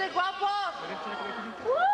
Fuerte, guapo! Uh!